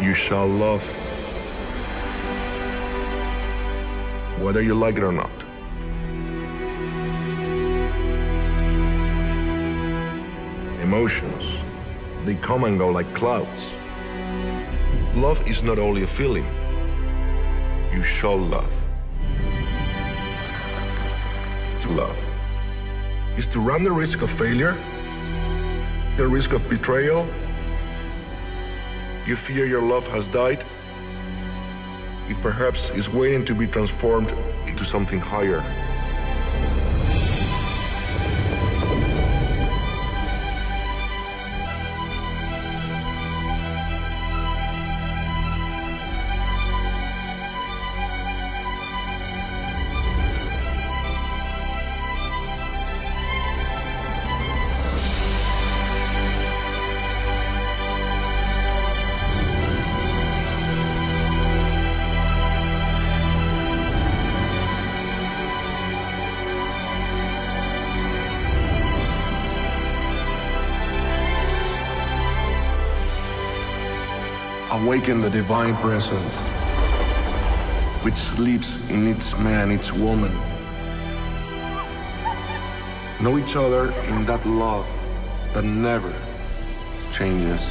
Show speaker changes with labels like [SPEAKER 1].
[SPEAKER 1] You shall love. Whether you like it or not. Emotions, they come and go like clouds. Love is not only a feeling, you shall love. To love is to run the risk of failure, the risk of betrayal. You fear your love has died. It perhaps is waiting to be transformed into something higher. Awaken the divine presence which sleeps in each man, each woman. Know each other in that love that never changes.